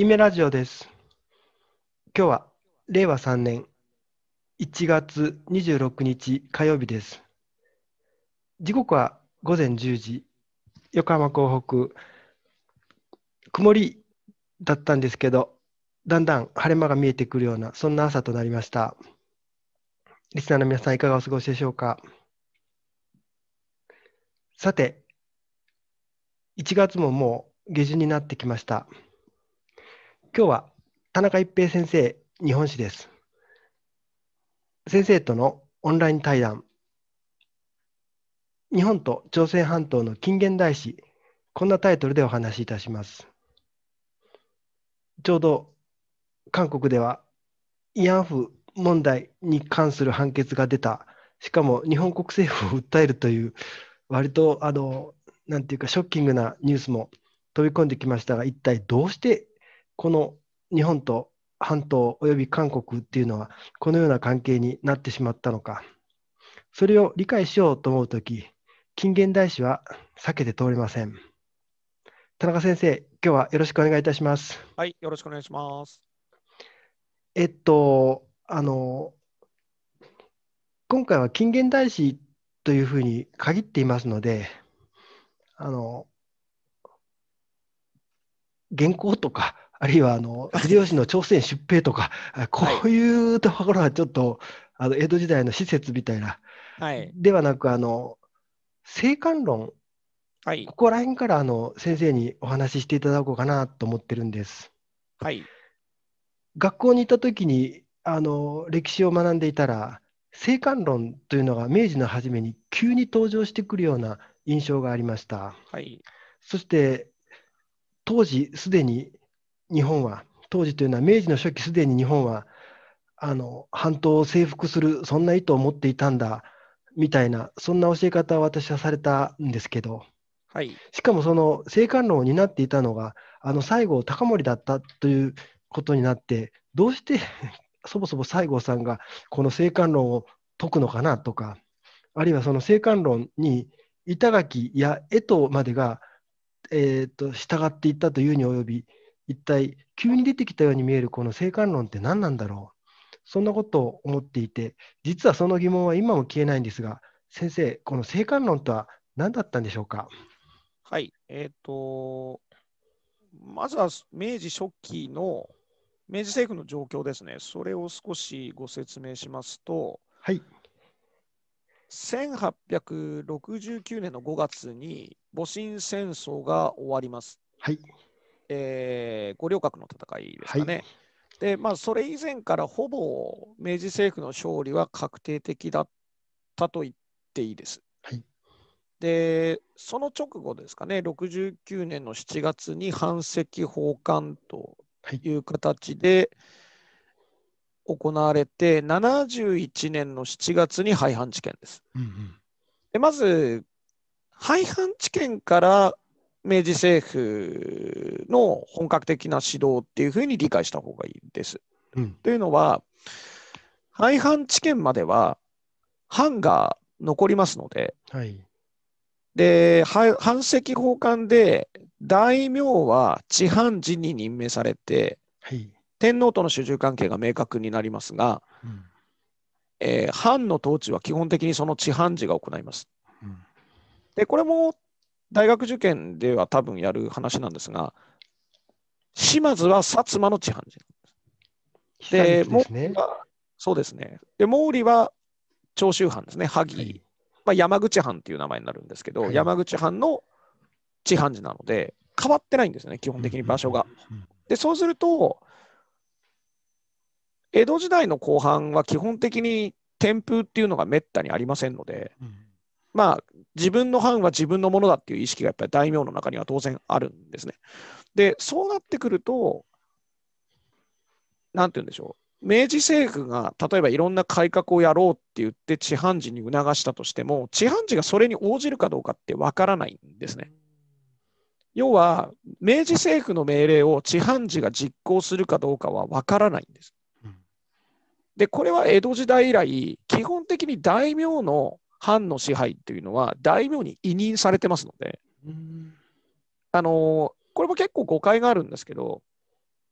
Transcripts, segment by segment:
夢ラジオです。今日は令和3年1月26日火曜日です。時刻は午前10時、横浜港北、曇りだったんですけど、だんだん晴れ間が見えてくるような、そんな朝となりました。リスナーの皆さん、いかがお過ごしでしょうか。さて、1月ももう下旬になってきました。今日は田中一平先生、日本史です。先生とのオンライン対談。日本と朝鮮半島の近現代史、こんなタイトルでお話しいたします。ちょうど韓国では慰安婦問題に関する判決が出た、しかも日本国政府を訴えるという、割とあの、なんていうか、ショッキングなニュースも飛び込んできましたが、一体どうしてこの日本と半島および韓国っていうのはこのような関係になってしまったのか、それを理解しようと思うとき、近現代史は避けて通れません。田中先生、今日はよろしくお願いいたします。はい、よろしくお願いします。えっと、あの、今回は近現代史というふうに限っていますので、あの、原稿とか、あるいはあの 秀吉の朝鮮出兵とか、こういうところはちょっと、あの江戸時代の施設みたいな、はい、ではなく、あの生還論、はい、ここら辺からあの先生にお話ししていただこうかなと思ってるんです。はい、学校にいたときにあの歴史を学んでいたら、生還論というのが明治の初めに急に登場してくるような印象がありました。はい、そして当時すでに日本は、当時というのは明治の初期すでに日本はあの半島を征服する、そんな意図を持っていたんだみたいな、そんな教え方を私はされたんですけど、はい、しかもその生還論を担っていたのが、あの西郷隆盛だったということになって、どうして そもそも西郷さんがこの生還論を解くのかなとか、あるいはその生還論に板垣や江藤までが、えー、と従っていったというに及び、一体急に出てきたように見えるこの生還論って何なんだろう？そんなことを思っていて、実はその疑問は今も消えないんですが、先生、この生還論とは何だったんでしょうか？はい、えっ、ー、と、まずは明治初期の明治政府の状況ですね、それを少しご説明しますと、はい、1869年の5月に戊辰戦争が終わります。はいえー、五稜郭の戦いですかね。はい、で、まあ、それ以前からほぼ明治政府の勝利は確定的だったと言っていいです。はい、で、その直後ですかね、69年の7月に反石奉還という形で行われて、はい、71年の7月に廃藩置県です。うんうん、でまず、廃藩置県から明治政府の本格的な指導っていうふうに理解した方がいいです。うん、というのは、廃藩置県までは藩が残りますので、はい、で藩石奉還で大名は地藩寺に任命されて、はい、天皇との主従関係が明確になりますが、うん、えー、藩の統治は基本的にその地藩寺が行います。うん、でこれも大学受験では多分やる話なんですが、島津は薩摩の地藩寺。で、毛利は、そうですね。で、毛利は長州藩ですね、萩、はい、まあ、山口藩という名前になるんですけど、はい、山口藩の地藩寺なので、変わってないんですよね、基本的に場所が。で、そうすると、江戸時代の後半は基本的に天風っていうのがめったにありませんので、うん、まあ、自分の藩は自分のものだっていう意識がやっぱり大名の中には当然あるんですね。で、そうなってくると、なんて言うんでしょう。明治政府が例えばいろんな改革をやろうって言って地藩寺に促したとしても、地藩寺がそれに応じるかどうかってわからないんですね。要は、明治政府の命令を地藩寺が実行するかどうかはわからないんです。で、これは江戸時代以来、基本的に大名の藩の支配っていうのは大名に委任されてますので、あのこれも結構誤解があるんですけど、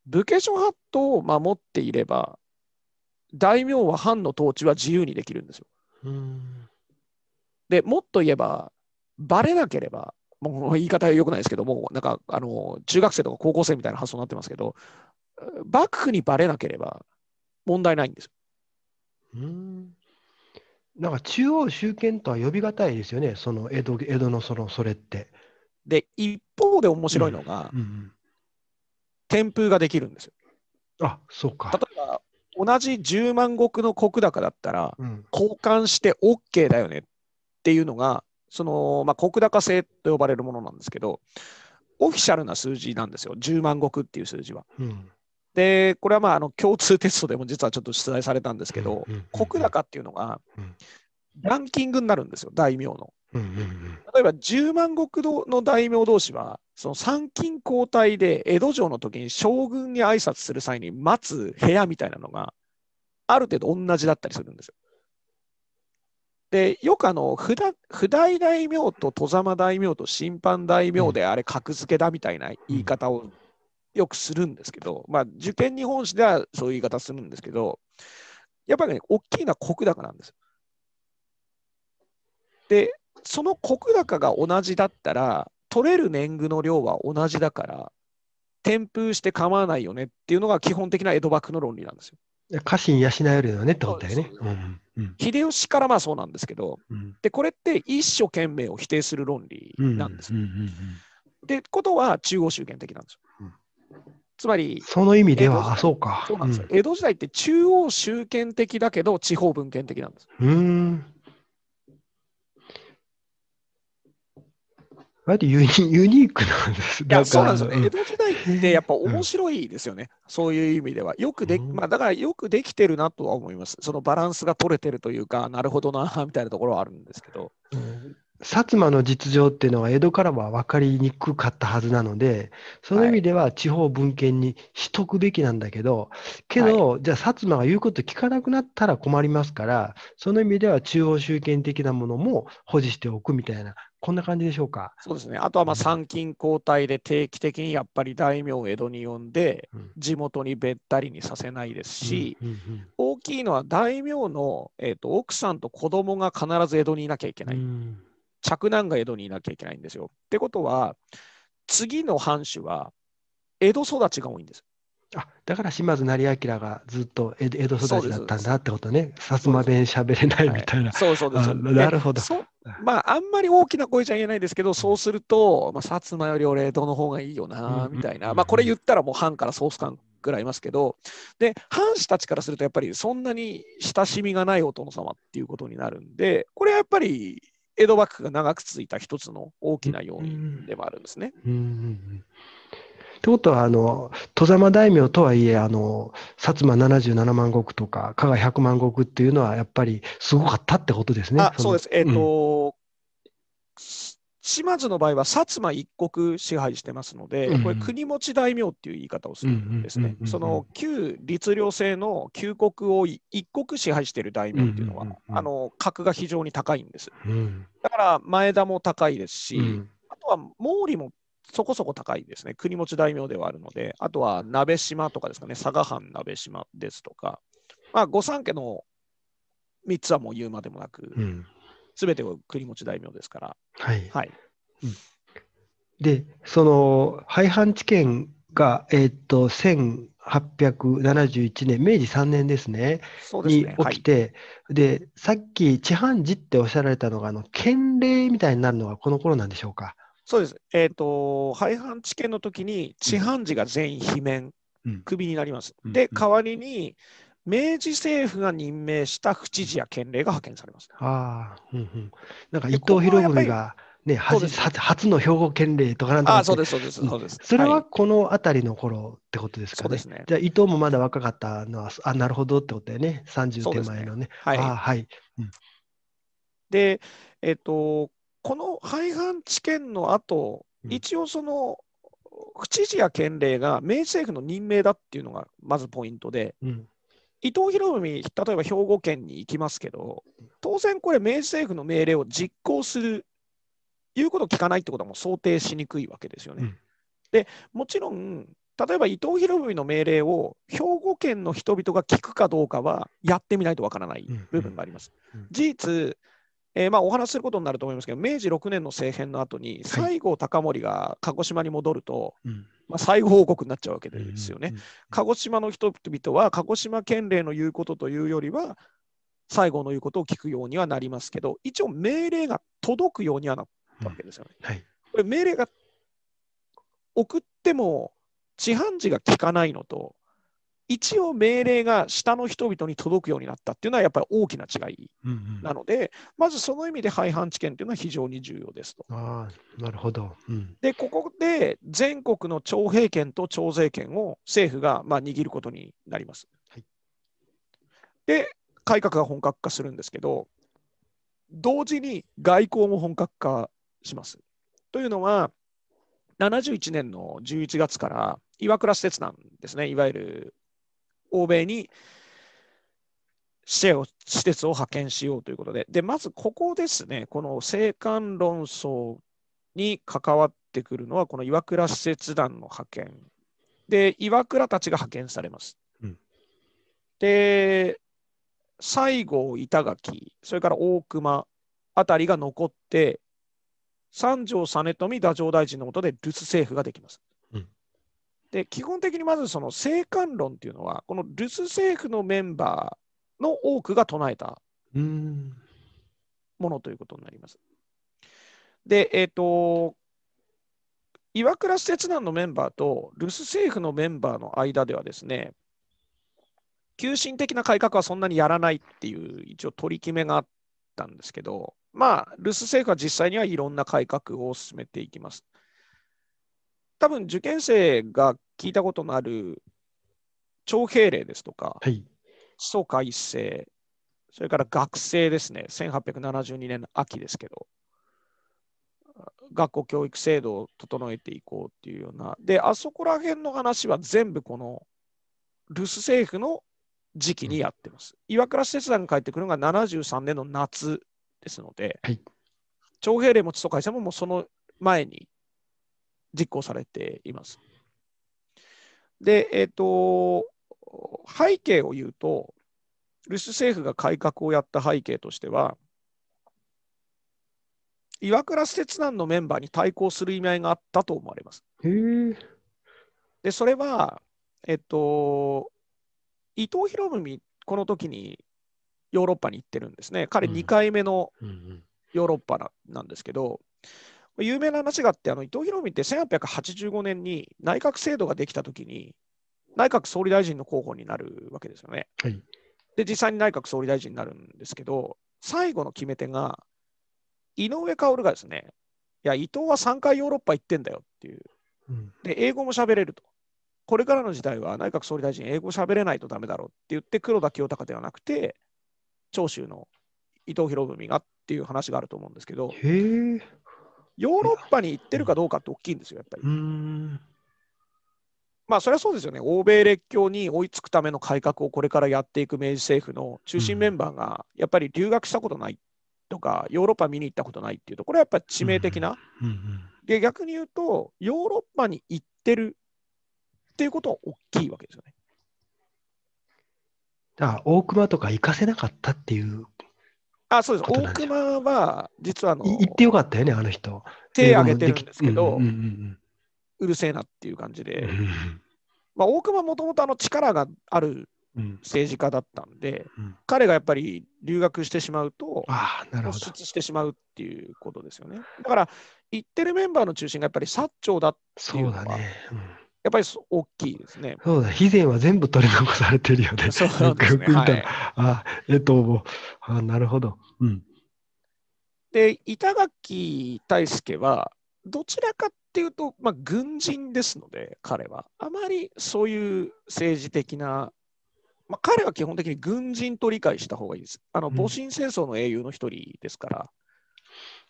武家諸法度を守っていれば、大名は藩の統治は自由にできるんですよ。でもっと言えば、バレなければ、もう言い方は良くないですけども、なんかあの中学生とか高校生みたいな発想になってますけど、幕府にバレなければ問題ないんですよ。うん。なんか中央集権とは呼び難いですよね、その江戸江戸のそのそれって。で、一方で面白いのが、うんうん、天風ができるんですよ。あそうか例。えば、同じ10万石の石高だったら、うん交換して OK だよねっていうのが、その、まあ、石高制と呼ばれるものなんですけど、オフィシャルな数字なんですよ、10万石っていう数字は。うんで、これはまああの共通テストでも実はちょっと出題されたんですけど、うんうんうん石高っていうのがうんランキングになるんですよ、大名の。例えば10万石の大名同士は、その参勤交代で江戸城の時に将軍に挨拶する際に待つ部屋みたいなのが、ある程度同じだったりするんですよ。で、よくあの、不だ不代大名と戸様大名と審判大名であれ格付けだみたいな言い方をよくするんですけど、まあ、受験日本史ではそういう言い方するんですけど、やっぱりね、大きいのは石高なんですよ。で、その石高が同じだったら、取れる年貢の量は同じだから、転封して構わないよねっていうのが基本的な江戸幕府の論理なんですよ。家臣養えるよねってことだよねそう。んうん秀吉からまあそうなんですけど、うんで、これって一生懸命を否定する論理うんなんです。ってことは中央集権的なんですよ。つまり、その意味では、あ、そうか。そうなんですよ。江戸時代って中央集権的だけど地方分権的なんです。うん。割とユニユニークなんです。いや、そうなんですよ。か江戸時代ってやっぱ面白いですよね。そういう意味では。よくで、うんまあだからよくできてるなとは思います。そのバランスが取れてるというか、なるほどな、みたいなところはあるんですけど。うん薩摩の実情っていうのは江戸からは分かりにくかったはずなので、その意味では地方分権にしとくべきなんだけど、けど、じゃあ薩摩が言うこと聞かなくなったら困りますから、その意味では中央集権的なものも保持しておくみたいな、こんな感じでしょうか？そうですね。あとはまあうん参勤交代で定期的にやっぱり大名を江戸に呼んで、うん地元にべったりにさせないですし、大きいのは大名の、えー、と奥さんと子供が必ず江戸にいなきゃいけない。うん嫡男が江戸にいなきゃいけないんですよ。ってことは、次の藩主は江戸育ちが多いんです。あだから島津成明がずっと江戸育ちだったんだってことね。薩摩弁喋れないみたいな。そうそうです。なるほどまあ、あんまり大きな声じゃ言えないですけど、そうすると、まあ、薩摩より俺、江戸の方がいいようんな、うんみたいな。うんまあ、これ言ったらもう藩からソース感ぐらいいますけど、で、藩士たちからすると、やっぱりそんなに親しみがないお殿様っていうことになるんで、これはやっぱり江戸幕府が長く続いた一つの大きな要因でもあるんですね。うんうんうんってことは、あの、戸様大名とはいえ、あの、薩摩77万石とか、加賀100万石っていうのは、やっぱりすごかったってことですね。あ、そうのです。えっ、と、島津の場合は薩摩一国支配してますので、これ国持大名っていう言い方をするんですね。その旧律令制の旧国を一国支配している大名っていうのは、あの格が非常に高いんです。うん。だから前田も高いですし、うん。あとは毛利もそこそこ高いですね。国持大名ではあるので、あとは鍋島とかですかね、佐賀藩鍋島ですとか、まあ、御三家の3つはもう言うまでもなく、うんすべてが国持大名ですから、はい。はい。で、その、廃藩置県が、えーっと、1871年、明治3年ですね、にそうですね。はい。起きて、で、さっき、地藩寺っておっしゃられたのが、あの、県令みたいになるのがこの頃なんでしょうか？そうです。えっ、と、廃藩置県の時に、地藩寺が全員罷免、うんクビになります。うんうん、で代わりに、明治政府が任命した府知事や県令が派遣されます。ああ、うんうん。なんかで伊藤博文が、ね、初初の兵庫県令とかなんとかあそうです、そうです、うんそうです。それいはこの辺りの頃ってことですかね。そうですね。じゃあ、伊藤もまだ若かったのは、あ、なるほどってことだよね。30そうですね手前のね。はい。で、えっ、と、この廃藩置県の後、うん一応その、府知事や県令が明治政府の任命だっていうのがまずポイントで、うん。伊藤博文、例えば兵庫県に行きますけど、当然これ、明治政府の命令を実行する、言うことを聞かないってことはもう想定しにくいわけですよね。うんでもちろん、例えば伊藤博文の命令を兵庫県の人々が聞くかどうかはやってみないとわからない部分があります。うんうん事実、えーまあ、お話しすることになると思いますけど、明治6年の政変の後に、西郷隆盛が鹿児島に戻ると、うんまあ、西郷王国になっちゃうわけですよね。うん鹿児島の人々は鹿児島県令の言うことというよりは、西郷の言うことを聞くようにはなりますけど、一応命令が届くようにはなったわけですよね。はい。これ命令が送っても地判事が聞かないのと、一応命令が下の人々に届くようになったっていうのはやっぱり大きな違いうんうんなので、まずその意味で廃藩置県っていうのは非常に重要ですと。ああ、なるほど。うん。で、ここで全国の徴兵権と徴税権を政府がまあ握ることになります。はいで、改革が本格化するんですけど、同時に外交も本格化します。というのは、71年の11月から岩倉使節団ですね、いわゆる欧米に施設を施設を派遣しようということで、でまずここですね、この青函論争に関わってくるのは、この岩倉使節団の派遣。で、岩倉たちが派遣されます。うんで、西郷、板垣、それから大隈あたりが残って、三条実富太政大臣の下で留守政府ができます。うんで、基本的にまずその青函論っていうのは、この留守政府のメンバーの多くが唱えた。ものということになります。で、えっ、と、岩倉使節団のメンバーと留守政府のメンバーの間ではですね、急進的な改革はそんなにやらないっていう一応取り決めがあったんですけど、まあ、留守政府は実際にはいろんな改革を進めていきます。多分受験生が聞いたことのある徴兵令ですとか、はい。基礎改正、それから学生ですね、1872年の秋ですけど、学校教育制度を整えていこうっていうような、で、あそこら辺の話は全部この留守政府の時期にやってます。岩倉使節団が帰ってくるのが73年の夏ですので、はい徴兵令も基礎改正ももうその前に実行されています。で、えっ、と、背景を言うと、留守政府が改革をやった背景としては、岩倉使節団のメンバーに対抗する意味合いがあったと思われます。で、それは、えっと、伊藤博文、この時にヨーロッパに行ってるんですね。彼うん2回目のうんうん。ヨーロッパななんですけど、有名な話があって、あの伊藤博文って1885年に内閣制度ができた時に、内閣総理大臣の候補になるわけですよね。はい。で、実際に内閣総理大臣になるんですけど、最後の決め手が、井上薫がですね、いや、伊藤は3回ヨーロッパ行ってんだよっていう。うん。で、英語も喋れると。これからの時代は内閣総理大臣、英語喋れないとダメだろうって言って、黒田清隆ではなくて、長州の伊藤博文がっていう話があると思うんですけど。ヨーロッパに行ってるかどうかって大きいんですよ、やっぱり。まあ、それはそうですよね。欧米列強に追いつくための改革をこれからやっていく明治政府の中心メンバーが、やっぱり留学したことないとか、ヨーロッパ見に行ったことないっていうと、これはやっぱり致命的な。で、逆に言うと、ヨーロッパに行ってるっていうことは大きいわけですよね。あ、大熊とか行かせなかったっていう。あ、そうです。大熊は、実はあのい行ってよかったよね、あの人。手挙げてるんですけど、うるせえなっていう感じうんで、まあ、大熊はもともとあの力があるうん政治家だったんで、うん彼がやっぱり留学してしまうと。突出してしまうっていうことですよね。だから、言ってるメンバーの中心がやっぱり薩長だ、そうだね。うんやっぱりそ大きいですね。そうだ、肥前は全部取り残されてるよね。そうですね。はい、あ、えっと、あなるほど。うん。で、板垣大輔は、どちらかっていうと、まあ、軍人ですので、彼は。あまりそういう政治的な、まあ、彼は基本的に軍人と理解した方がいいです。あの、うん戊辰戦争の英雄の一人ですから。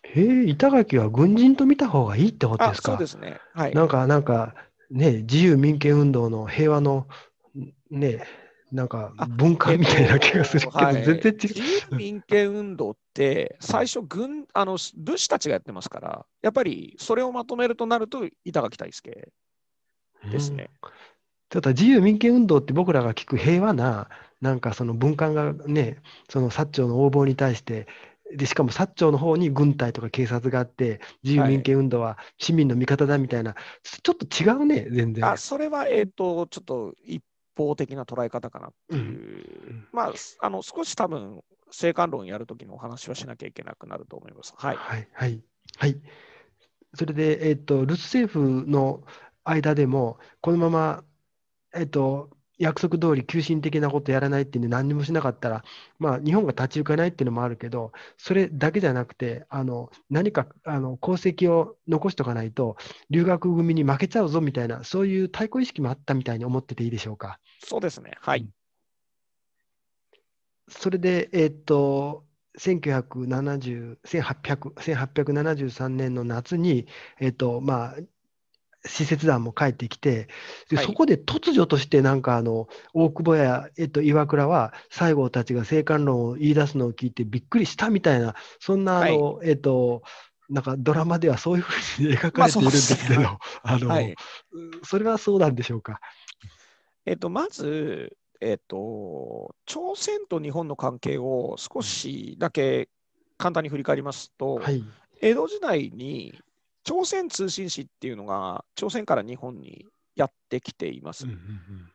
へえ、板垣は軍人と見た方がいいってことあですか？そうですね。はい。なんか、なんか、ね、自由民権運動の平和の、ね、なんかあ文化みたいな気がするけど、はい全然違う。自由民権運動って、最初軍あの、武士たちがやってますから、やっぱりそれをまとめるとなると、板垣大輔うですね。ちょっと自由民権運動って僕らが聞く平和な、なんかその文官がね、その薩長の横暴に対して、でしかも薩長の方に軍隊とか警察があって、自由民権運動は市民の味方だみたいな、ちょっと違うね、全然。あそれは、えっ、と、ちょっと一方的な捉え方かなっていう、うんまあ、あの少し多分、生還論やるときのお話はしなきゃいけなくなると思います。はい。はい、はい、はい。それで、えっと、留守政府の間でも、このまま、えっと、約束通り急進的なことやらないっていうんで何にもしなかったら、まあ、日本が立ち行かないっていうのもあるけど、それだけじゃなくて、あの何かあの功績を残しておかないと、留学組に負けちゃうぞみたいな、そういう対抗意識もあったみたいに思ってていいでしょうか。そうですね。はい。それで、えっと、1970、1800 1873年の夏に、えっと、まあ、使節団も帰ってきて、ではいそこで突如として、なんかあの大久保や、えっと、岩倉は西郷たちが生還論を言い出すのを聞いてびっくりしたみたいな、そんなあの、えっと、なんかドラマではそういうふうに描かれているんですけど、まあのはいそれはそうなんでしょうか？えっと、まず、えっと、朝鮮と日本の関係を少しだけ簡単に振り返りますと、はい。江戸時代に朝鮮通信使っていうのが朝鮮から日本にやってきています。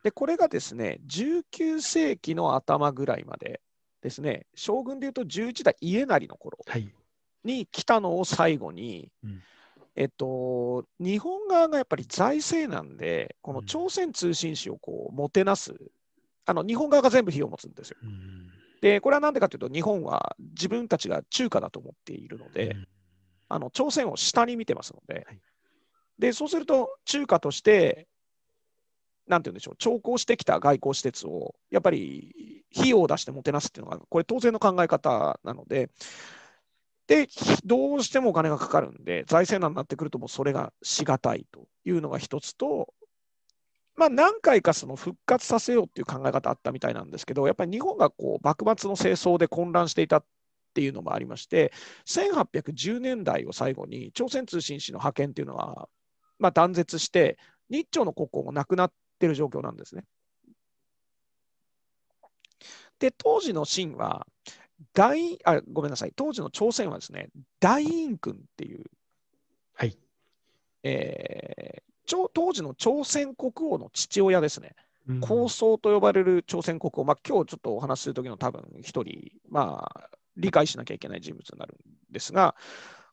で、これがですね、19世紀の頭ぐらいまでですね、将軍でいうと11代家成の頃はい。に来たのを最後に、うんえっと、日本側がやっぱり財政難で、このうん朝鮮通信使をこうもてなす、あの日本側が全部費用を持つんですよ。うんで、これはなんでかというと、日本は自分たちが中華だと思っているので、あの朝鮮を下に見てますので、はい。でそうすると中華として、なんて言うんでしょう、徴工してきた外交施設を、やっぱり費用を出してもてなすっていうのが、これ当然の考え方なので、で、どうしてもお金がかかるんで、財政難になってくると、もうそれがしがたいというのが一つと、まあ、何回かその復活させようっていう考え方あったみたいなんですけど、やっぱり日本がこう幕末の戦争で混乱していたっていうのもありまして、1810年代を最後に朝鮮通信使の派遣っていうのは、まあ、断絶して、日朝の国交もなくなってる状況なんですね。で、当時の清は、大あごめんなさい、当時の朝鮮はですね、大院君っていう、はい。えー朝当時の朝鮮国王の父親ですね。うん高僧と呼ばれる朝鮮国王、まあ今日ちょっとお話しするときの多分一人、まあ理解しなきゃいけない人物になるんですが、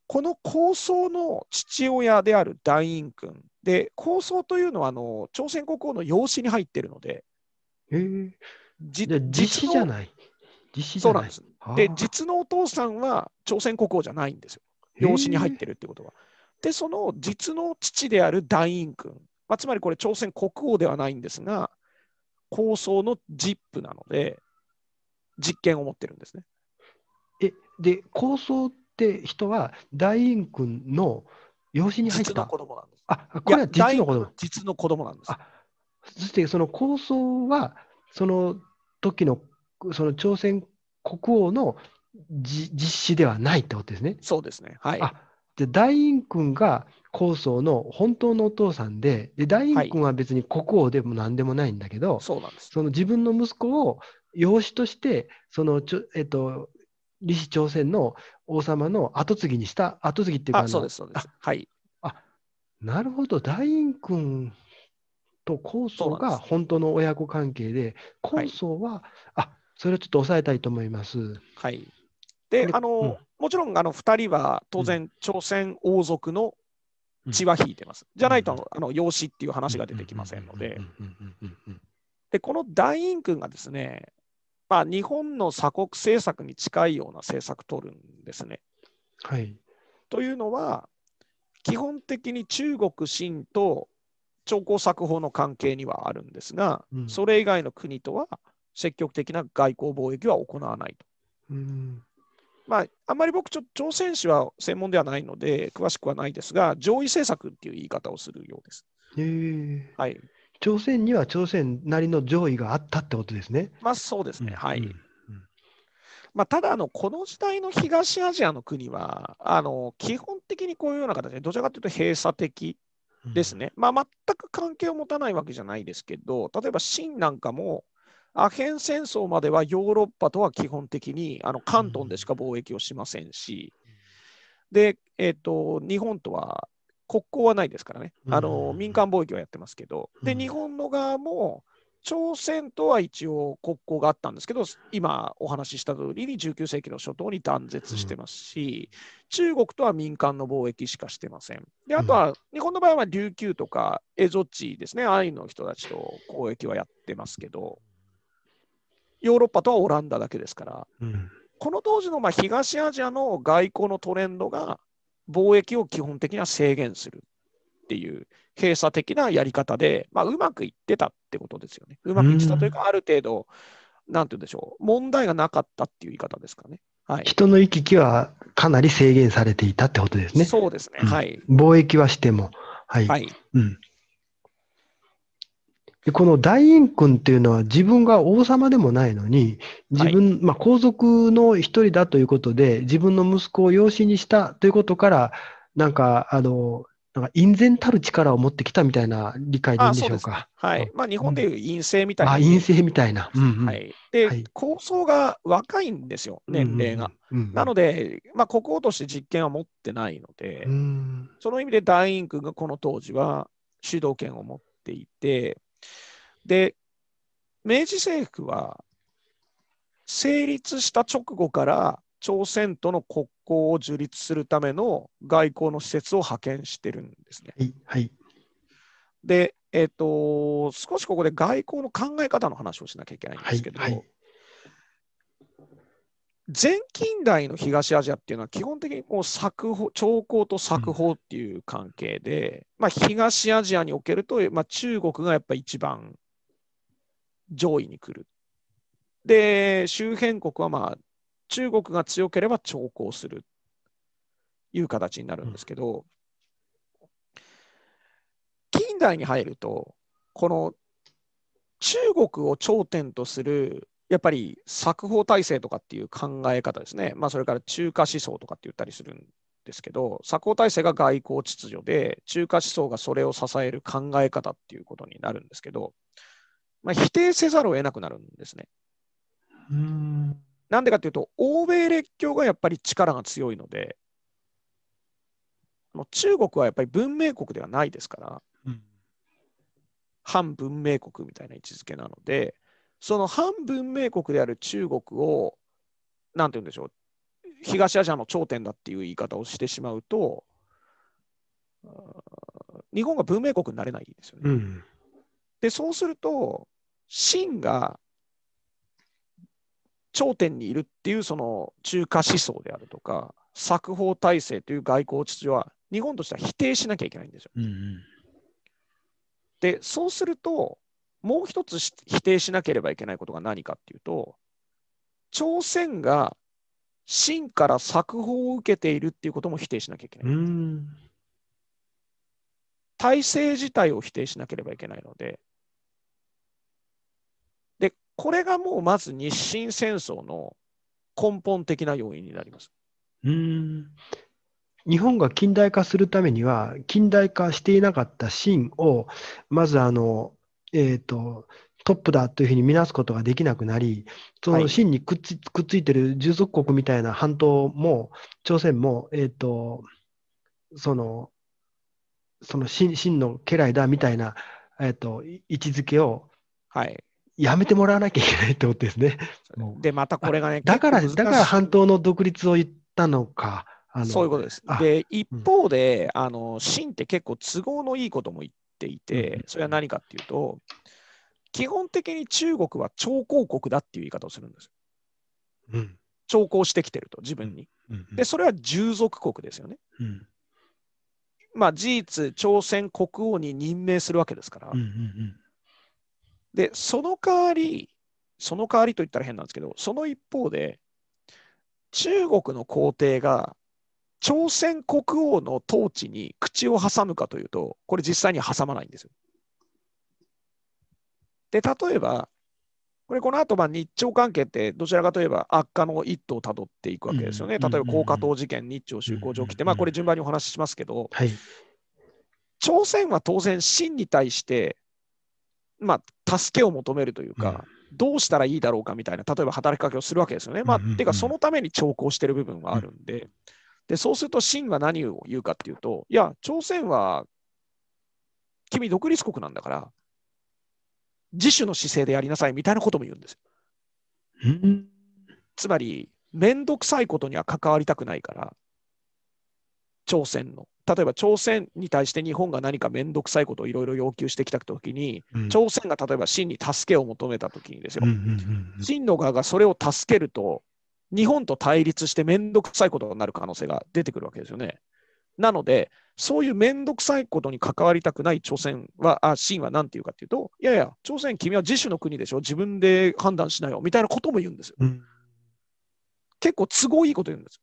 この高僧の父親である大院君で、高僧というのはあの朝鮮国王の養子に入っているので、へえ。じ実子じゃい。ない。実子じゃない。そうなんです。で、実のお父さんは朝鮮国王じゃないんですよ。養子に入ってるってことは。で、その実の父である大院君、まあ、つまりこれ朝鮮国王ではないんですが、高僧のジップなので、実権を持ってるんですね。え、で、高僧って人は大院君の養子に入っ実のた。子供なんです。あ、これはい実の子供。実の子供なんです。あそしてその高僧は、その時のその朝鮮国王のじ実子ではないってことですね。そうですね。はい。あで大院君が高僧の本当のお父さんで、で大院君は別に国王でも何でもないんだけど、そうなんです。その自分の息子を養子として、そのちょ、えっと、李氏朝鮮の王様の後継ぎにした、後継ぎっていうか、あ、そうのです、そうです。はい。なるほど、大院君と高僧が本当の親子関係で、はい高僧は、あそれをちょっと抑えたいと思います。はい。であの、うんもちろん、あの、二人は当然、朝鮮王族の血は引いてます。じゃないと、あの、養子っていう話が出てきませんのでう。んうんうんうんうんで、この大院君がですね、まあ、日本の鎖国政策に近いような政策取るんですね。はい。というのは、基本的に中国清と朝貢作法の関係にはあるんですが、うんそれ以外の国とは積極的な外交貿易は行わないと。うんまあ、あんまり僕、ちょ朝鮮史は専門ではないので、詳しくはないですが、上位政策っていう言い方をするようです。はい。朝鮮には朝鮮なりの上位があったってことですね。まあ、そうですね。はい。うんまあ、ただあの、この時代の東アジアの国は、あの基本的にこういうような形で、どちらかというと閉鎖的ですね。まあ、全く関係を持たないわけじゃないですけど、例えば清なんかも、アヘン戦争まではヨーロッパとは基本的にあの関東でしか貿易をしませんし、で、えっ、と、日本とは国交はないですからね、あのうん民間貿易はやってますけど、で、うん。日本の側も、朝鮮とは一応国交があったんですけど、今お話しした通りに19世紀の初頭に断絶してますし、中国とは民間の貿易しかしてません。で、あとは日本の場合は琉球とか蝦夷地ですね、アイヌの人たちと交易はやってますけど、ヨーロッパとはオランダだけですから、うん。この当時のまあ東アジアの外交のトレンドが貿易を基本的には制限するっていう閉鎖的なやり方で、まあ、うまくいってたってことですよね。うまくいってたというか、ある程度、なんて言うんでしょう、問題がなかったっていう言い方ですかね。はい。人の行き来はかなり制限されていたってことですね。そうですね。うんはい。貿易はしても。はい。はい。うん、でこの大院君っていうのは自分が王様でもないのに、自分、まあ、皇族の一人だということで、自分の息子を養子にしたということから、なんか、あの、なんか隠然たる力を持ってきたみたいな理解でいいんでしょうか？はい。まあ、日本でいう陰性みたいな。あ、陰性みたいな。うんうんはい。で、はい構想が若いんですよ、年齢が。。うんうんなので、まあ、国王として実権は持ってないので、うんその意味で大院君がこの当時は主導権を持っていて、で、明治政府は成立した直後から朝鮮との国交を樹立するための外交の施設を派遣してるんですね。はい。はい。で、えっ、と、少しここで外交の考え方の話をしなきゃいけないんですけど、はいはい前近代の東アジアっていうのは基本的にこう作法朝貢と作法っていう関係で、まあ、東アジアにおけると、まあ、中国がやっぱ一番上位に来る。で、周辺国はまあ中国が強ければ朝貢するいう形になるんですけど、近代に入ると、この中国を頂点とするやっぱり作法体制とかっていう考え方ですね、まあ、それから中華思想とかって言ったりするんですけど、作法体制が外交秩序で、中華思想がそれを支える考え方っていうことになるんですけど、まあ、否定せざるを得なくなるんですね。うんなんでかっていうと、欧米列強がやっぱり力が強いので、中国はやっぱり文明国ではないですから、うん反文明国みたいな位置づけなので、その反文明国である中国を、なんて言うんでしょう、東アジアの頂点だっていう言い方をしてしまうと、日本が文明国になれないんですよね。うんで、そうすると、秦が頂点にいるっていうその中華思想であるとか、作法体制という外交秩序は、日本としては否定しなきゃいけないんですよ。うんで、そうすると、もう一つし否定しなければいけないことが何かっていうと、朝鮮が秦から作法を受けているっていうことも否定しなきゃいけない。うん体制自体を否定しなければいけないので、で、これがもうまず日清戦争の根本的な要因になります。うん日本が近代化するためには、近代化していなかった秦を、まずあの、えーと、トップだというふうに見なすことができなくなり、そはいの秦にくっつくっついてる従属国みたいな半島も、朝鮮も、えーと、その、その秦秦の家来だみたいな、えーと、い位置づけをはい。やめてもらわなきゃいけないってことですね。で、またこれがね、だから、だから半島の独立を言ったのか。あのそういうことですあ。で、一方で、あの、秦って結構都合のいいことも言っていうんうてん、それは何かっていうと、基本的に中国は超公国だっていう言い方をするんです。うんしてきてると、自分に。うんで、それは従属国ですよね。うんまあ、事実、朝鮮国王に任命するわけですから。うんうんで、その代わり、その代わりと言ったら変なんですけど、その一方で、中国の皇帝が朝鮮国王の統治に口を挟むかというと、これ実際には挟まないんですよ。で、例えば、これこの後まあ日朝関係ってどちらかといえば悪化の一途をたどっていくわけですよね。例えば高架島事件、日朝修好条起って、まあこれ順番にお話ししますけど、はい。朝鮮は当然、清に対して、まあ、助けを求めるというか、どうしたらいいだろうかみたいな、例えば働きかけをするわけですよね。まあ、うんうんうんてか、そのために徴工してる部分はあるんで、で、そうすると、清は何を言うかっていうと、いや、朝鮮は、君、独立国なんだから、自主の姿勢でやりなさいみたいなことも言うんですよ。うんつまり、めんどくさいことには関わりたくないから、朝鮮の。例えば、朝鮮に対して日本が何かめんどくさいことをいろいろ要求してきたときに、うん朝鮮が例えば清に助けを求めたときにですよ清の側がそれを助けると、日本と対立してめんどくさいことになる可能性が出てくるわけですよね。なので、そういうめんどくさいことに関わりたくない朝鮮は、あ、清は何て言うかっていうと、いやいや、朝鮮、君は自主の国でしょ、自分で判断しなよみたいなことも言うんですよ。うん結構都合いいこと言うんですよ。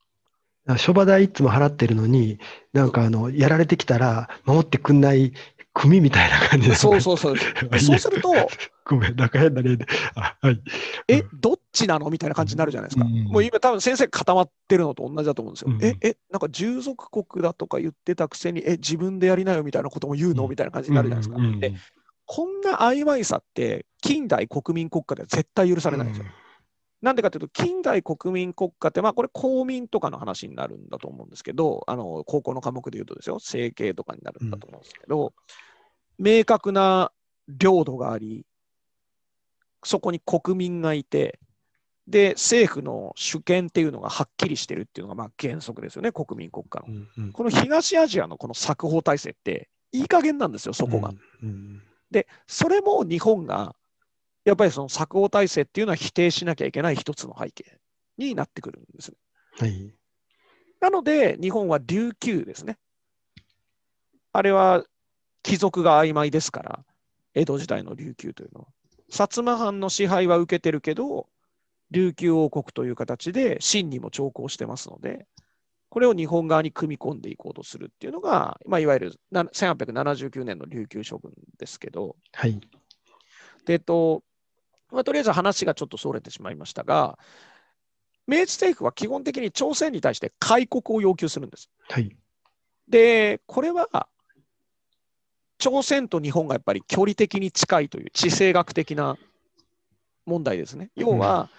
諸場代いつも払ってるのに、なんかあの、やられてきたら、守ってくんない組みたいな感じで。そうそうそう。で そうすると、ごめん、なんか変な例で。あはい。えう、どっちなのみたいな感じになるじゃないですか。うんうんもう今、多分先生固まってるのと同じだと思うんですよ。うんうんえ、え、なんか従属国だとか言ってたくせに、え、自分でやりなよみたいなことも言うの、うんみたいな感じになるじゃないですか。で、こんな曖昧さって、近代国民国家では絶対許されないんですよ。なんでかというと、近代国民国家って、まあ、これ公民とかの話になるんだと思うんですけど、あの高校の科目で言うとですよ、整形とかになるんだと思うんですけど、明確な領土があり、そこに国民がいて、で、政府の主権っていうのがはっきりしてるっていうのがまあ原則ですよね、国民国家の。うんうんこの東アジアのこの作法体制って、いい加減なんですよ、そこが。うんで、それも日本が、やっぱりその作法体制っていうのは否定しなきゃいけない一つの背景になってくるんですね。はい。なので、日本は琉球ですね。あれは貴族が曖昧ですから、江戸時代の琉球というのは。薩摩藩の支配は受けてるけど、琉球王国という形で清にも徴工してますので、これを日本側に組み込んでいこうとするっていうのが、まあ、いわゆるな1879年の琉球処分ですけど、はい。で、えっと、まあ、とりあえず話がちょっとそれてしまいましたが、明治政府は基本的に朝鮮に対して開国を要求するんです。はい。で、これは、朝鮮と日本がやっぱり距離的に近いという地政学的な問題ですね。要は、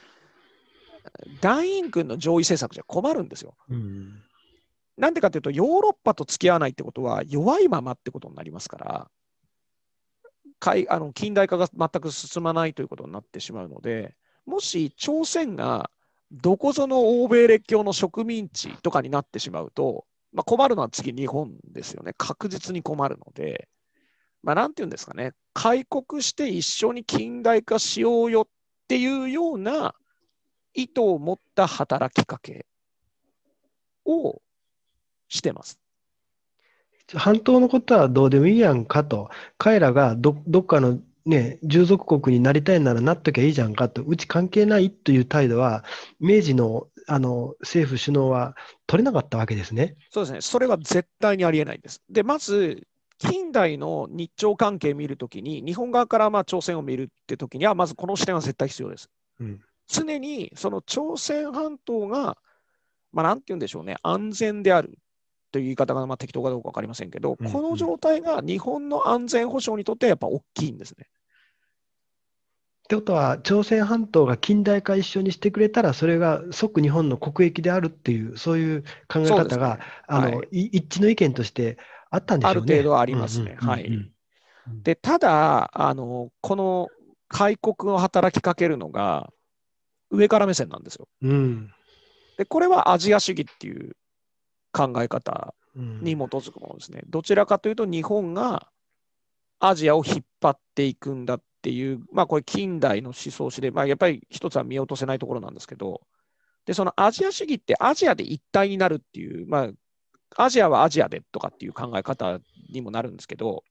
大院軍の上位政策じゃ困るんですよ。うんなんでかというと、ヨーロッパと付き合わないってことは弱いままってことになりますから、海あの近代化が全く進まないということになってしまうので、もし朝鮮がどこぞの欧米列強の植民地とかになってしまうと、まあ、困るのは次、日本ですよね。確実に困るので、まあ、なんていうんですかね、開国して一緒に近代化しようよっていうような意図を持った働きかけをしてます。半島のことはどうでもいいやんかと、彼らがどどっかの、ね、従属国になりたいならなっときゃいいじゃんかと、うち関係ないという態度は、明治のあの政府首脳は取れなかったわけですね。そうですね、それは絶対にありえないです。で、まず、近代の日朝関係を見るときに、日本側からまあ朝鮮を見るってときには、まずこの視点は絶対必要です。うん常にその朝鮮半島が、まあ、なんて言うんでしょうね、安全であるという言い方がまあ適当かどうか分かりませんけど、うんうん。この状態が日本の安全保障にとってはやっぱ大きいんですね。ってことは、朝鮮半島が近代化一緒にしてくれたら、それが即日本の国益であるっていう、そういう考え方が、あのはい。一致の意見としてあったんでしょうね。ある程度はありますね。はい。で、ただ、あのこの開国を働きかけるのが上から目線なんですよ。うん。で、これはアジア主義っていう考え方うんに基づくものですね。どちらかというと、日本がアジアを引っ張っていくんだっていう、まあ、これ、近代の思想史で、まあ、やっぱり一つは見落とせないところなんですけど、で、そのアジア主義ってアジアで一体になるっていう、まあ、アジアはアジアでとかっていう考え方にもなるんですけど、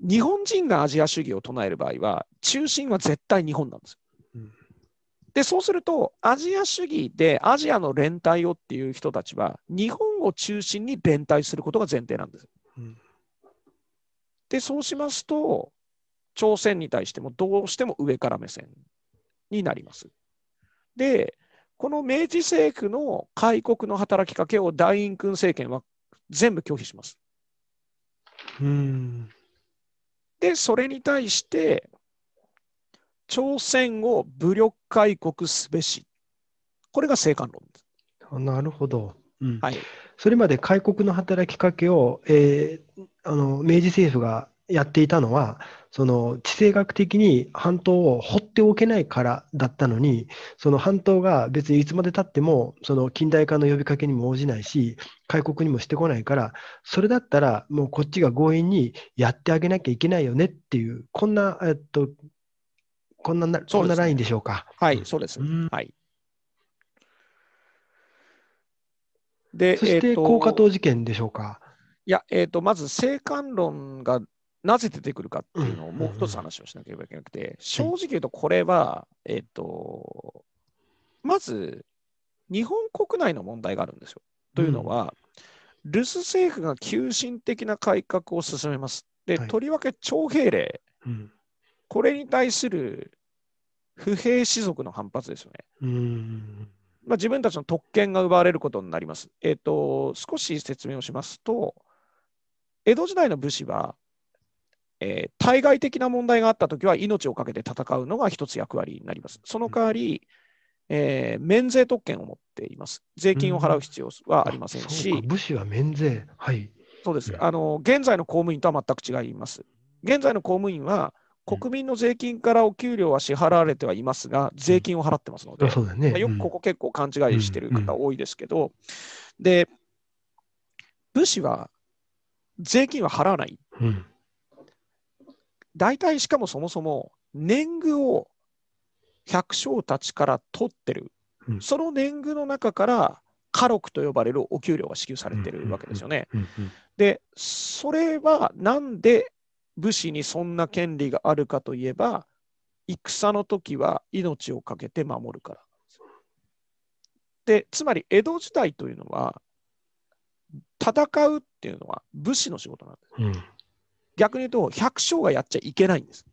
日本人がアジア主義を唱える場合は、中心は絶対日本なんですようん。で、そうすると、アジア主義でアジアの連帯をっていう人たちは、日本を中心に連帯することが前提なんです。うんで、そうしますと、朝鮮に対してもどうしても上から目線になります。で、この明治政府の開国の働きかけを大院君政権は全部拒否します。うん。で、それに対して、朝鮮を武力開国すべし。これが生還論です。あなるほど。うん。はい。それまで開国の働きかけを、えーあの明治政府がやっていたのは、その地政学的に半島を放っておけないからだったのに、その半島が別にいつまでたってもその近代化の呼びかけにも応じないし、開国にもしてこないから、それだったらもうこっちが強引にやってあげなきゃいけないよねっていう、こんな、えっと、こんなな、そんなラインでしょうか。はい、そうです。うんはい。で、そして、高架島事件でしょうか。いや、えーと、まず、生還論がなぜ出てくるかっていうのをうんもう一つ話をしなければいけなくて、正直言うと、これは、えっ、と、まず、日本国内の問題があるんですよ。というのは、留守政府が急進的な改革を進めます。で、はいとりわけ徴兵令、うん。これに対する不平士族の反発ですよね。うん。まあ、自分たちの特権が奪われることになります。えっ、と、少し説明をしますと、江戸時代の武士は、えー対外的な問題があったときは命を懸けて戦うのが一つ役割になります。その代わり、えー免税特権を持っています。税金を払う必要はありませんそうしか、武士は免税。はい。そうですう。んあの、現在の公務員とは全く違います。現在の公務員は、国民の税金からお給料は支払われてはいますが、税金を払ってますので、あそうだね。まあよくここ結構勘違いしてる方多いですけど、で、武士は税金は払わない。大体しかもそもそも年貢を百姓たちから取ってる。うん。その年貢の中から家禄と呼ばれるお給料が支給されてるわけですよね。うん。うん。で、それはなんで武士にそんな権利があるかといえば、戦の時は命を懸けて守るから。で、つまり江戸時代というのは、戦うっていうのは武士の仕事なんです。うん逆に言うと、百姓がやっちゃいけないんです。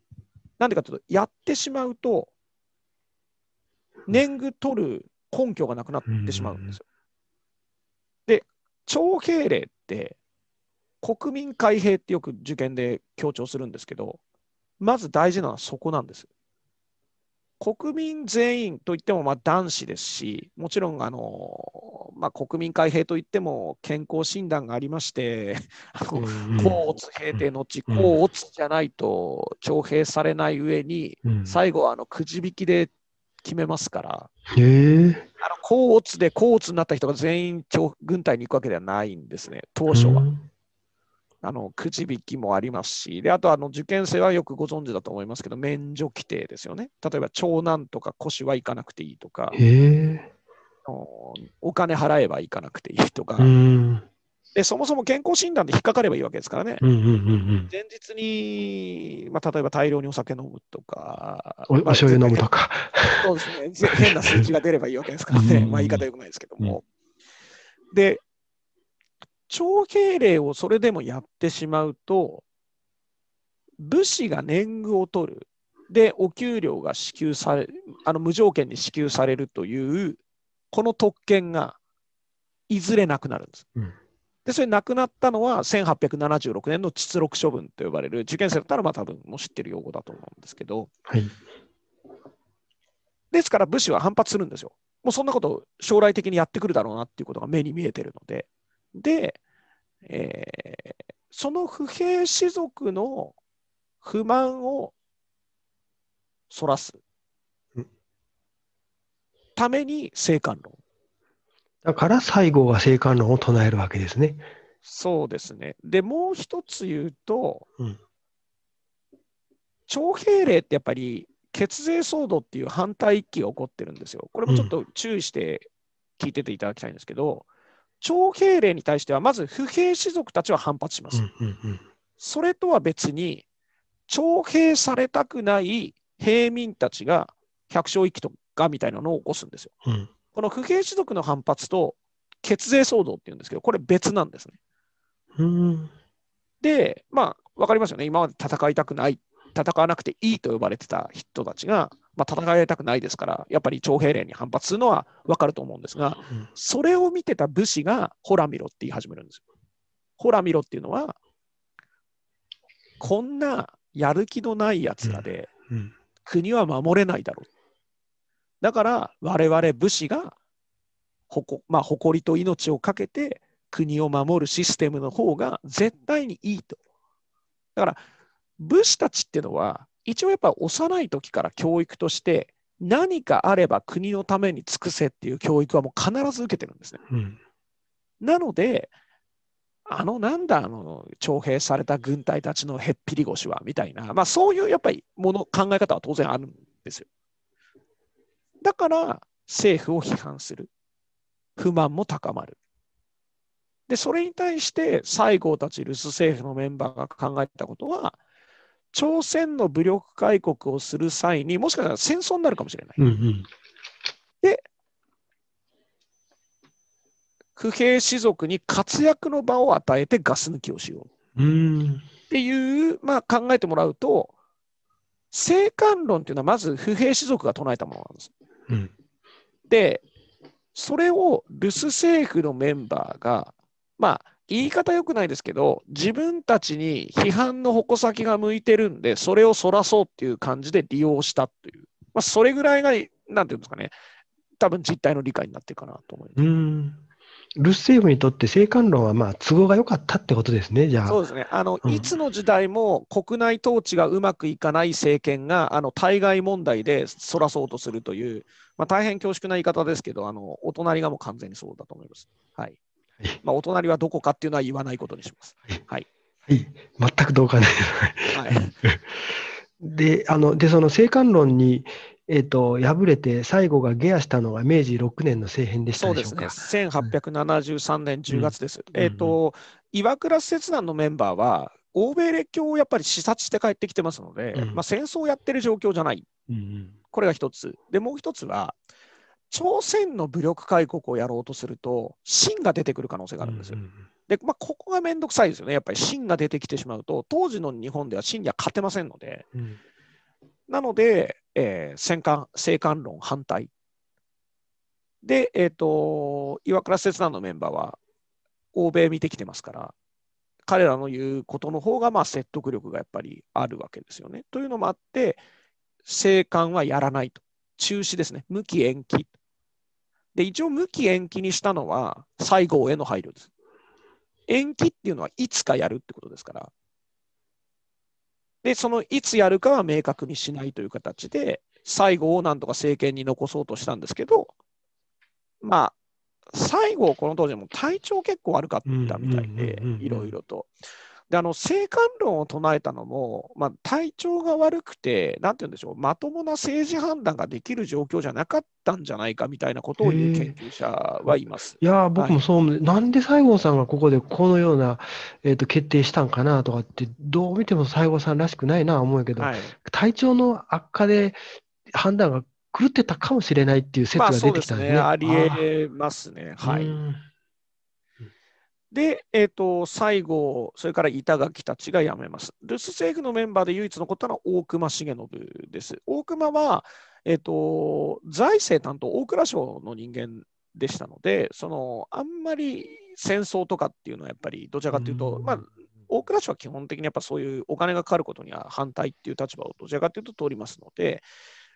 なんでかというと、やってしまうと、年貢取る根拠がなくなってしまうんですよ。で、徴兵令って、国民開閉ってよく受験で強調するんですけど、まず大事なのはそこなんです。国民全員といってもまあ男子ですし、もちろんあの、まあ、国民開閉といっても健康診断がありまして、甲乙平定のち、うん甲乙じゃないと徴兵されない上に、うん最後はあのくじ引きで決めますから。あの甲乙で甲乙になった人が全員徴軍隊に行くわけではないんですね、当初は。うんあのくじ引きもありますし、であとあの受験生はよくご存知だと思いますけど、免除規定ですよね。例えば長男とか腰は行かなくていいとか、お金払えば行かなくていいとか、うん。で、そもそも健康診断で引っかかればいいわけですからね。うんうんうん前日に、まあ、例えば大量にお酒飲むとか、うん。おおまあ醤油飲むとか。そうですね。ぜ変な数値が出ればいいわけですからね。うんまあ言い方よくないですけども。で、徴兵令をそれでもやってしまうと、武士が年貢を取る。で、お給料が支給され、あの無条件に支給されるという、この特権がいずれなくなるんです。うんで、それなくなったのは1876年の秩録処分と呼ばれる、受験生だったらまあ多分もう知ってる用語だと思うんですけど、はい。ですから武士は反発するんですよ。もうそんなこと将来的にやってくるだろうなっていうことが目に見えてるので。で、えーその不平士族の不満をそらすうんために生還論。だから西郷は生還論を唱えるわけですね。そうですね。で、もう一つ言うと、うん徴兵令ってやっぱり血税騒動っていう反対一揆が起こってるんですよ。これもちょっと注意して聞いてていただきたいんですけど、徴兵令に対してはまず不平士族たちは反発します。それとは別に、徴兵されたくない平民たちが百姓一揆とかみたいなのを起こすんですよ。うんこの不平士族の反発と血税騒動っていうんですけど、これ別なんですね。うんで、まあ、わかりますよね。今まで戦いたくない、戦わなくていいと呼ばれてた人たちが、まあ、戦いたくないですから、やっぱり徴兵令に反発するのはわかると思うんですが、うんそれを見てた武士が、ほら見ろって言い始めるんですよ。ほら見ろっていうのは、こんなやる気のないやつらでうん。国は守れないだろう。だから我々武士がほこ、まあ、誇りと命をかけて国を守るシステムの方が絶対にいいと。だから武士たちっていうのは一応やっぱ幼い時から教育として何かあれば国のために尽くせっていう教育はもう必ず受けてるんですね。うん。なので、あのなんだ、あの徴兵された軍隊たちのへっぴり腰はみたいな、まあ、そういうやっぱりもの考え方は当然あるんですよ。だから政府を批判する。不満も高まる。で、それに対して西郷たち留守政府のメンバーが考えたことは、朝鮮の武力開国をする際にもしかしたら戦争になるかもしれない。うん。うん。不平士族に活躍の場を与えてガス抜きをしよう。うん。っていう、まあ、考えてもらうと、生還論っていうのはまず不平士族が唱えたものなんです。うん。で、それを留守政府のメンバーが、まあ、言い方良くないですけど、自分たちに批判の矛先が向いてるんで、それをそらそうっていう感じで利用したという、まあ、それぐらいが、なんていうんですかね、多分実態の理解になってるかなと思います。うん。ルス政府にとって生還論はまあ都合が良かったってことですね、じゃあ。そうですねあの、うんいつの時代も国内統治がうまくいかない政権があの対外問題でそらそうとするという、まあ、大変恐縮な言い方ですけどあの、お隣がもう完全にそうだと思います。はいはいまあ、お隣はどこかっていうのは言わないことにします。はい。全く同感です。はい、で、あの、で、その生還論に、えっ、と、敗れて最後が下野したのが明治6年の政変でしたそうですね、でしょうか。1873年10月です。うんえっ、と、岩倉使節団のメンバーは、欧米列強をやっぱり視察して帰ってきてますので、うんまあ、戦争をやってる状況じゃない。うんうんこれが一つ。で、もう一つは、朝鮮の武力開国をやろうとすると、秦が出てくる可能性があるんですよ。うんうんで、まあ、ここがめんどくさいですよね。やっぱり秦が出てきてしまうと、当時の日本では秦には勝てませんので、うんなので、えー戦艦、生還論反対。で、えっ、と、岩倉使節団のメンバーは、欧米見てきてますから、彼らの言うことの方が、まあ、説得力がやっぱりあるわけですよね。というのもあって、生還はやらないと。中止ですね。無期延期。で、一応無期延期にしたのは、西郷への配慮です。延期っていうのはいつかやるってことですから。で、そのいつやるかは明確にしないという形で、最後をなんとか政権に残そうとしたんですけど、まあ、最後、この当時も体調結構悪かったみたいでいろいろと。で、あの、生還論を唱えたのも、まあ、体調が悪くて、なんて言うんでしょう、まともな政治判断ができる状況じゃなかったんじゃないかみたいなことを言う研究者はいます。いやー、僕もそう思う、なんで西郷さんがここでこのような、えー、と決定したんかなとかって、どう見ても西郷さんらしくないな思うけど、はい。体調の悪化で判断が狂ってたかもしれないっていう説が。出てきたんですね。ありあえますね。はい。で、えっ、と、西郷、それから板垣たちが辞めます。留守政府のメンバーで唯一残ったのは大隈重信です。大隈は、えっ、と、財政担当、大蔵省の人間でしたので、その、あんまり戦争とかっていうのはやっぱり、どちらかというと、まあ、大蔵省は基本的にやっぱそういうお金がかかることには反対っていう立場をどちらかというと通りますので、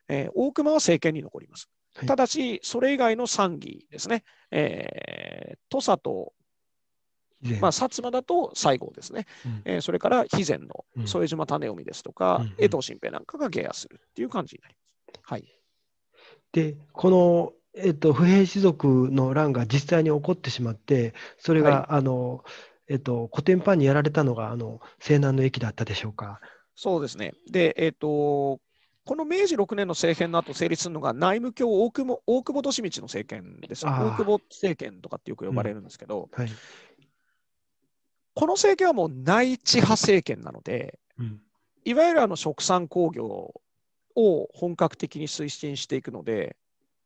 えー大隈は政権に残ります。はいただし、それ以外の参議ですね、えー土佐とまあ、薩摩だと西郷ですね、うんえーそれから肥前のうん副島種臣ですとか、うんうん江藤新平なんかが下野するっていう感じになります。はい。で、この、えっと、不平士族の乱が実際に起こってしまって、それが、はいあの、えっと、コテンパンにやられたのが、あの、西南の駅だったでしょうか？そうですね。で、えっ、と、この明治6年の政権の後成立するのが内務卿大久保大久保利通の政権です。大久保政権とかってよく呼ばれるんですけど、はい。この政権はもう内地派政権なので、うん。いわゆるあの殖産工業を本格的に推進していくので、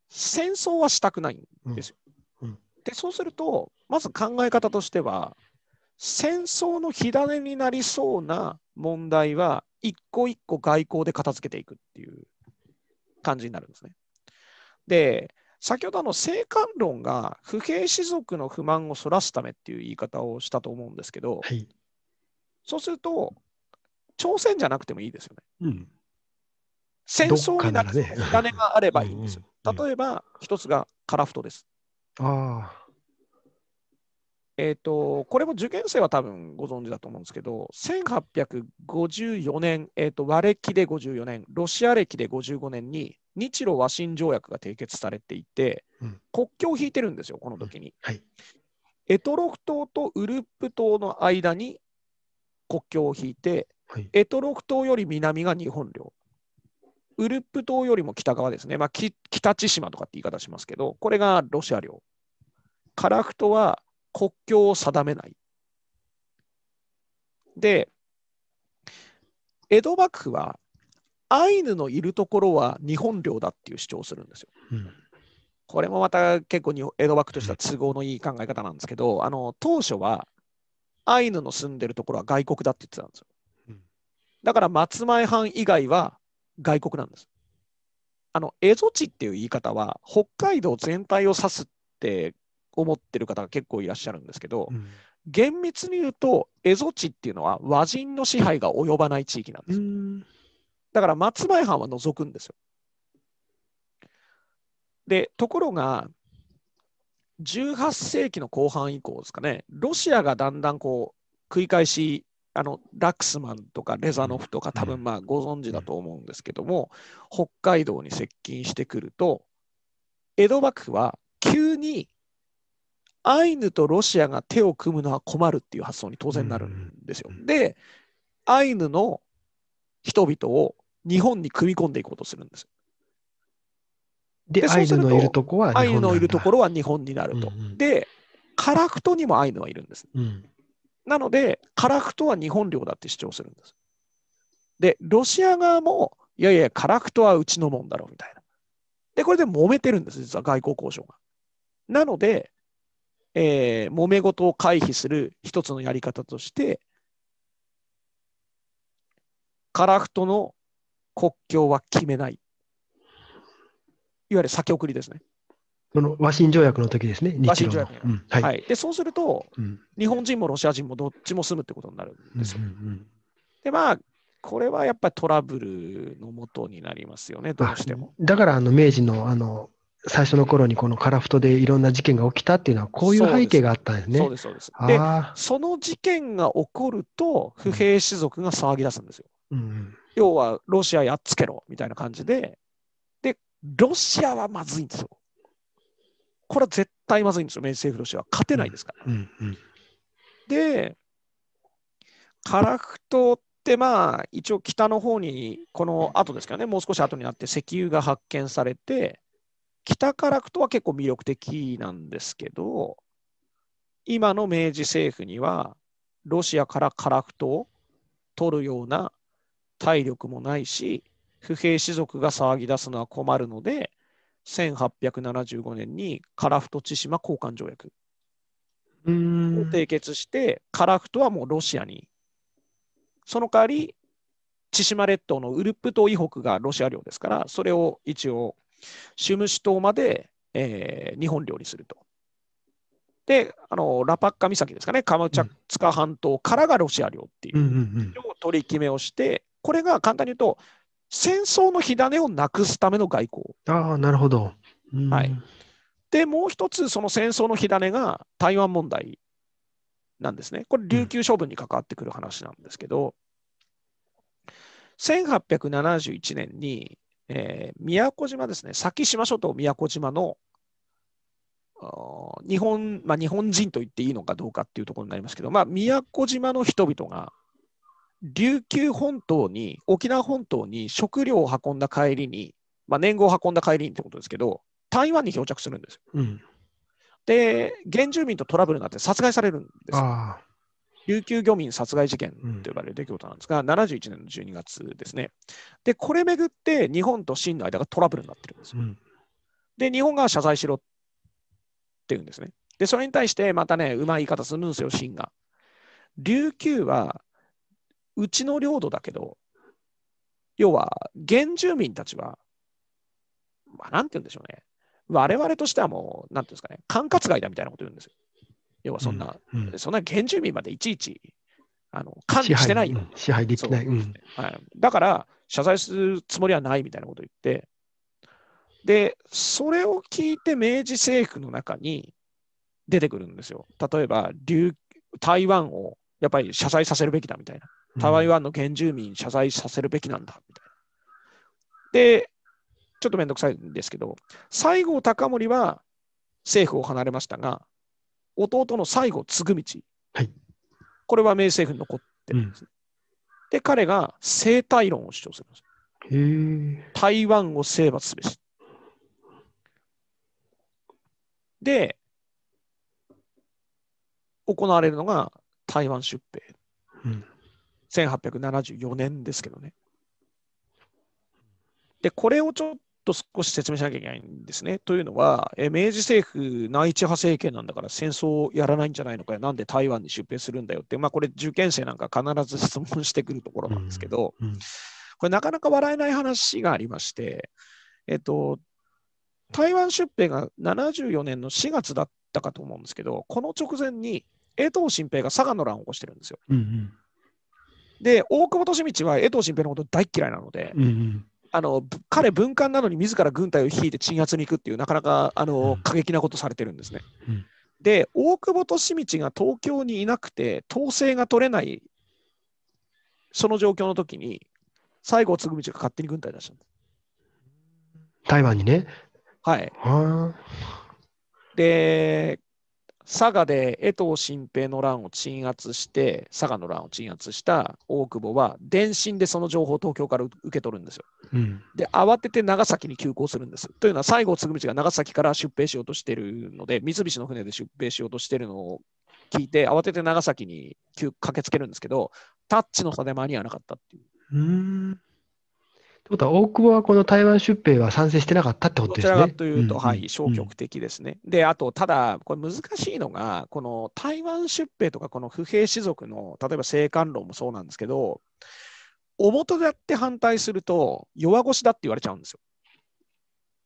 戦争はしたくないんですよ。うんうんで、そうすると、まず考え方としては、戦争の火種になりそうな問題は、一個一個外交で片付けていくっていう感じになるんですね。で、先ほどあの生還論が不平士族の不満をそらすためっていう言い方をしたと思うんですけど、はい。そうすると、朝鮮じゃなくてもいいですよね。うん。戦争になるどっかならね火種があればいいんですよ。うんうん例えば、一つがカラフトです。ああ。えっ、と、これも受験生は多分ご存知だと思うんですけど、1854年、えっ、と、和暦で54年、ロシア暦で55年に日露和親条約が締結されていて、うん国境を引いてるんですよ、この時に。はい。エトロフ島とウルップ島の間に国境を引いて、はい。エトロフ島より南が日本領。ウルップ島よりも北側ですね。まあ、き北千島とかって言い方しますけど、これがロシア領。カラフトは国境を定めない。で、江戸幕府はアイヌのいるところは日本領だっていう主張をするんですよ。うん。これもまた結構に江戸幕府としては都合のいい考え方なんですけど、あの当初はアイヌの住んでるところは外国だって言ってたんですようん。だから松前藩以外は外国なんです。あの蝦夷地っていう言い方は北海道全体を指すって思ってる方が結構いらっしゃるんですけど、うん厳密に言うと蝦夷地っていうのは和人の支配が及ばない地域なんですよ。うん。だから松前藩は除くんですよ。で、ところが、18世紀の後半以降ですかね、ロシアがだんだんこう繰り返し、あのラクスマンとかレザノフとか、多分まあご存知だと思うんですけども、北海道に接近してくると、江戸幕府は急にアイヌとロシアが手を組むのは困るっていう発想に当然なるんですよで、アイヌの人々を日本に組み込んでいこうとするんですよ。で、でアイヌのいるとこは日アイヌのいるところは日本になると。うんうんで、カラフトにもアイヌはいるんです。うん。なので、カラフトは日本領だって主張するんです。で、ロシア側も、いやいや、カラフトはうちのもんだろうみたいな。で、これで揉めてるんです、実は外交交渉が。なので、えー揉め事を回避する一つのやり方として、カラフトの国境は決めない。いわゆる先送りですね。その和親条約の時ですね、日露の条約。うんはい。はい。で、そうすると、うん日本人もロシア人もどっちも住むってことになるんうんですよ。うんで、まあ、これはやっぱりトラブルのもとになりますよね、どうしても。だから、あの、明治の、あの、最初の頃にこのカラフトでいろんな事件が起きたっていうのは、こういう背景があったんですね。そうです、そうです。で、その事件が起こると、不平士族が騒ぎ出すんですよ。うんうん。要は、ロシアやっつけろみたいな感じで、で、ロシアはまずいんですよ。これは絶対まずいんですよ、明治政府ロシアは。勝てないですから。うんうん。で、カラフトってまあ、一応北の方に、この後ですけどね、もう少し後になって石油が発見されて、北カラフトは結構魅力的なんですけど、今の明治政府には、ロシアからカラフトを取るような体力もないし、不平士族が騒ぎ出すのは困るので、1875年にカラフト千島交換条約を締結して、カラフトはもうロシアに。その代わり、千島列島のウルップ島以北がロシア領ですから、それを一応、シュムシュ島まで、えー日本領にすると。で、あのラパッカ岬ですかね、カムチャツカ半島からがロシア領っていううんうん取り決めをして、これが簡単に言うと、戦争の火種をなくすための外交。うん。ああ、なるほど。うんはいで、もう一つ、その戦争の火種が台湾問題なんですね。これ、琉球処分に関わってくる話なんですけど、1871年に、えー宮古島ですね、先島諸島宮古島の日本、まあ、日本人と言っていいのかどうかっていうところになりますけど、まあ、宮古島の人々が琉球本島に、沖縄本島に食料を運んだ帰りに、まあ、年貢を運んだ帰りにってことですけど、台湾に漂着するんですよ。うん。で、原住民とトラブルになって殺害されるんですよ。ああ。琉球漁民殺害事件うんと呼ばれる出来事なんですが、71年の12月ですね。で、これめぐって日本と清の間がトラブルになってるんですよ。うん。で、日本が謝罪しろって言うんですね。で、それに対してまたね、うまい言い方するんですよ、清が。琉球はうちの領土だけど、要は原住民たちは、まあ、なんて言うんでしょうね。我々としてはもう、なんていうんですかね、管轄外だみたいなこと言うんですよ。要はそんな、うん。そんな原住民までいちいちあの管理してない。支配できない。そううんはい、だから、謝罪するつもりはないみたいなことを言って、で、それを聞いて明治政府の中に出てくるんですよ。例えば、琉台湾をやっぱり謝罪させるべきだみたいな。台湾の原住民謝罪させるべきなんだみたいな。で、ちょっとめんどくさいんですけど、西郷隆盛は政府を離れましたが、弟の西郷嗣道、はいこれは明治政府に残ってるんです。で、彼が生態論を主張するんです。台湾を征伐すべし。で、行われるのが台湾出兵。うん1874年ですけどね。で、これをちょっと少し説明しなきゃいけないんですね。というのは、え明治政府内地派政権なんだから戦争をやらないんじゃないのかよ。なんで台湾に出兵するんだよって、まあこれ受験生なんか必ず質問してくるところなんですけど、うんこれなかなか笑えない話がありまして、えっと、台湾出兵が74年の4月だったかと思うんですけど、この直前に江藤新平が佐賀の乱を起こしてるんですよ。うんで、大久保利通は江藤新平のこと大っ嫌いなので、うんうんあのぶ彼、文官なのに自ら軍隊を率いて鎮圧に行くっていう、なかなかあうんの過激なことされてるんですね。うんで、大久保利通が東京にいなくて、統制が取れない、その状況の時に、西郷嗣道が勝手に軍隊出したんです。台湾にね。はい。はで、佐賀で江藤新平の乱を鎮圧して、佐賀の乱を鎮圧した大久保は、電信でその情報を東京から受け取るんですよ。あ。うん。で、慌てて長崎に急行するんです。というのは、西郷嗣道が長崎から出兵しようとしてるので、三菱の船で出兵しようとしてるのを聞いて、慌てて長崎に急駆けつけるんですけど、タッチの差で間に合わなかったっていう。うーん。ってことは、大久保はこの台湾出兵は賛成してなかったってことですね。どちらかというと、んんはい、消極的ですね。で、あと、ただ、これ難しいのが、この台湾出兵とか、この不平士族の、例えば青函論もそうなんですけど、表でやって反対すると、弱腰だって言われちゃうんですよ。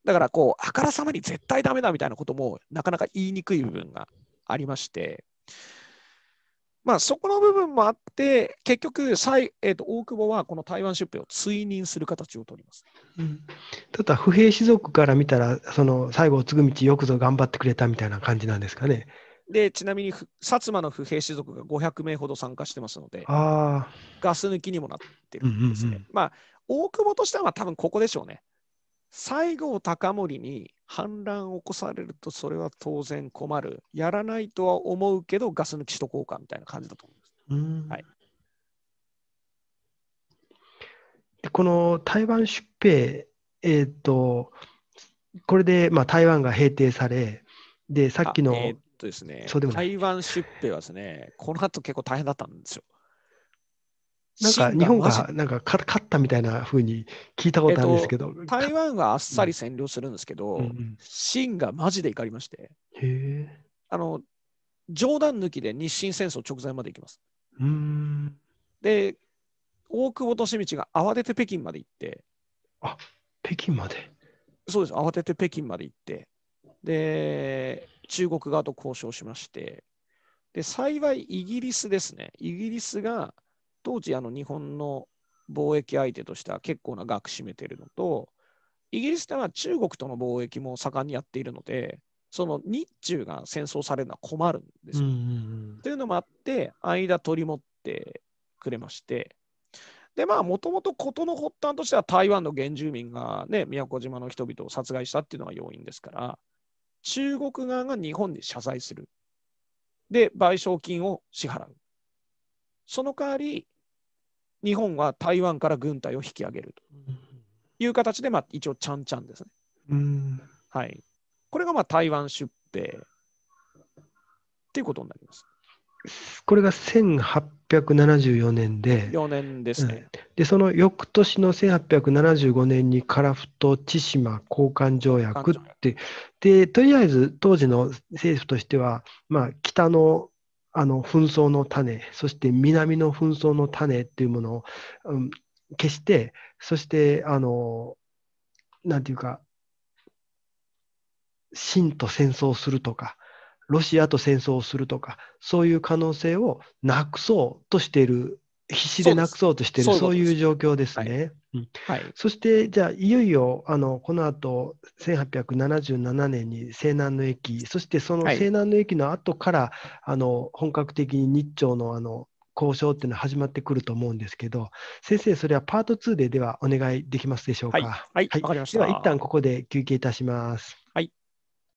だから、こう、あからさまに絶対ダメだみたいなことも、なかなか言いにくい部分がありまして、まあ、そこの部分もあって、結局、最えー、と大久保はこの台湾出兵を追認する形を取ります。うんただ、不平士族から見たら、その西郷嗣道よくぞ頑張ってくれたみたいな感じなんですかね。で、ちなみにふ、薩摩の不平士族が500名ほど参加してますので、ああ。ガス抜きにもなってるんですね。うんうんうんまあ、大久保としては多分ここでしょうね。西郷隆盛に反乱を起こされると、それは当然困る。やらないとは思うけど、ガス抜きしとこうかみたいな感じだと思います。うんはいでこの台湾出兵、えっと、これで、まあ、台湾が平定され、で、さっきの、台湾出兵はですね、この後結構大変だったんですよ。なんか日本がなんかか勝ったみたいな風に聞いたことあるんですけど、台湾はあっさり占領するんですけど、うん。うん清がマジで怒りまして。あの、冗談抜きで日清戦争直前まで行きます。で、大久保利通が慌てて北京まで行って、北京まで？そうです、慌てて北京まで行って、で、中国側と交渉しまして、で、幸いイギリスですね、イギリスが当時あの日本の貿易相手としては結構な額占めているのと、イギリスでは中国との貿易も盛んにやっているので、その日中が戦争されるのは困るんですよ。うんうんというのもあって、間取り持ってくれまして、で、まあ、もともと事の発端としては台湾の原住民がね、宮古島の人々を殺害したっていうのが要因ですから、中国側が日本に謝罪する。で、賠償金を支払う。その代わり、日本は台湾から軍隊を引き上げるという形で、まあ、一応、ちゃんちゃんですね。うん。うんはい。これが、まあ、台湾出兵っていうことになります。これが1874年で、4年ですね。で、その翌年の1875年に樺太千島交換条約って、で、とりあえず当時の政府としては、まあ、北のあの紛争の種、そして南の紛争の種っていうものを、うん、消して、そして、あの、なんていうか、清と戦争するとか、ロシアと戦争をするとか、そういう可能性をなくそうとしている、必死でなくそうとしている、そういう状況ですね。うんはい。そして、じゃあ、いよいよ、あの、この後、1877年に西南の駅、そしてそのはい西南の駅の後から、あの、本格的に日朝の、あの、交渉っていうのは始まってくると思うんですけど、先生、それはパート2でではお願いできますでしょうか？はい。はい。わかりました。では、一旦ここで休憩いたします。